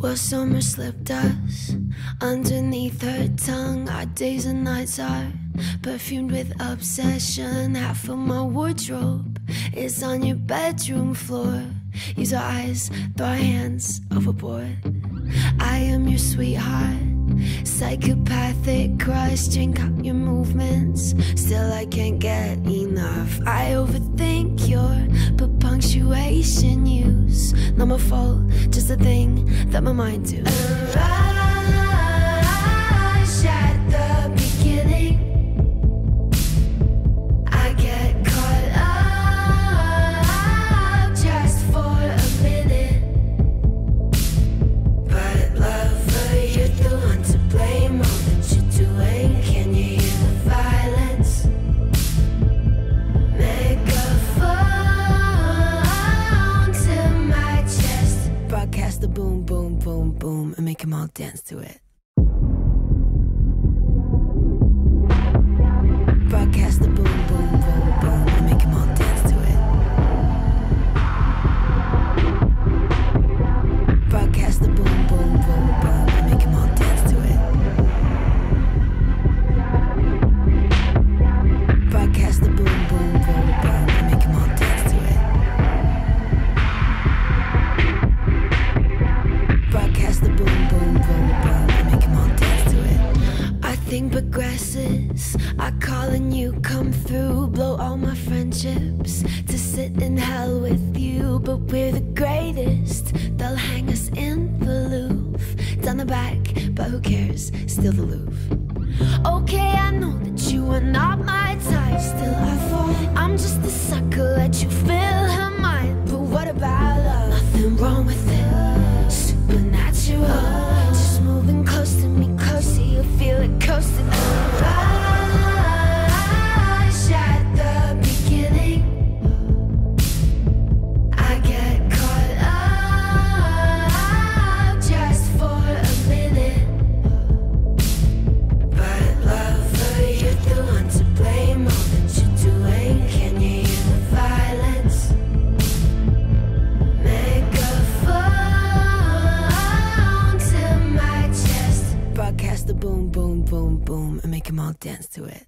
Well, summer slipped us underneath her tongue. Our days and nights are perfumed with obsession. Half of my wardrobe is on your bedroom floor. Use our eyes, throw our hands overboard. I am your sweetheart. Psychopathic crush, drink out your movements. Still, I can't get enough. I overthink your punctuation use. Not my fault, just a thing that my mind do. All dance to it. I call and you come through. Blow all my friendships to sit in hell with you. But we're the greatest. They'll hang us in the Louvre. Down the back, but who cares? Still the Louvre. Okay, I know that you are not my type. Still, I fall. I'm just the sucker. that you fill boom, and make them all dance to it.